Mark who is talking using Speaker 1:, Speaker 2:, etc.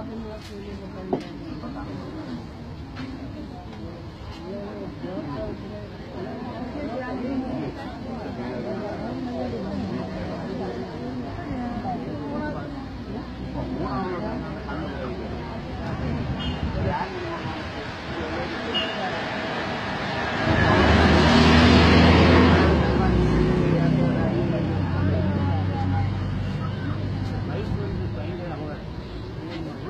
Speaker 1: akin na sili na pamilya.